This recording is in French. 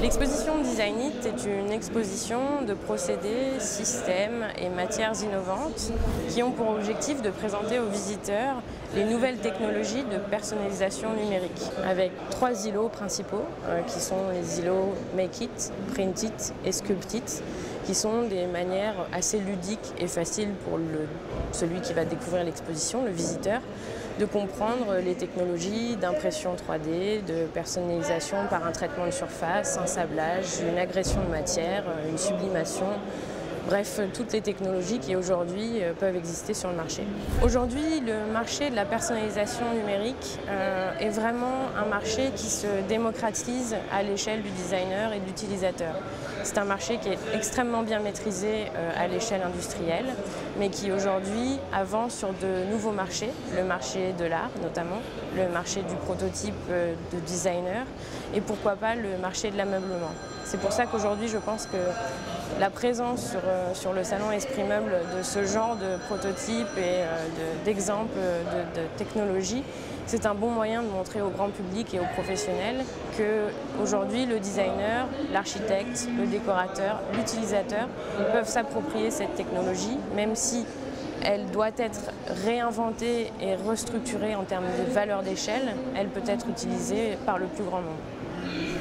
L'exposition Design It est une exposition de procédés, systèmes et matières innovantes qui ont pour objectif de présenter aux visiteurs les nouvelles technologies de personnalisation numérique avec trois îlots principaux euh, qui sont les îlots Make It, Print It et Sculpt It qui sont des manières assez ludiques et faciles pour celui qui va découvrir l'exposition, le visiteur, de comprendre les technologies d'impression 3D, de personnalisation par un traitement de surface, un sablage, une agression de matière, une sublimation, Bref, toutes les technologies qui aujourd'hui euh, peuvent exister sur le marché. Aujourd'hui, le marché de la personnalisation numérique euh, est vraiment un marché qui se démocratise à l'échelle du designer et de l'utilisateur. C'est un marché qui est extrêmement bien maîtrisé euh, à l'échelle industrielle, mais qui aujourd'hui avance sur de nouveaux marchés, le marché de l'art notamment, le marché du prototype de designer et pourquoi pas le marché de l'ameublement. C'est pour ça qu'aujourd'hui je pense que la présence sur, euh, le salon Esprit Meuble de ce genre de prototypes et euh, d'exemples de, de, technologie, c'est un bon moyen de montrer au grand public et aux professionnels que aujourd'hui le designer, l'architecte, le décorateur, l'utilisateur peuvent s'approprier cette technologie, même si elle doit être réinventée et restructurée en termes de valeur d'échelle, elle peut être utilisée par le plus grand nombre.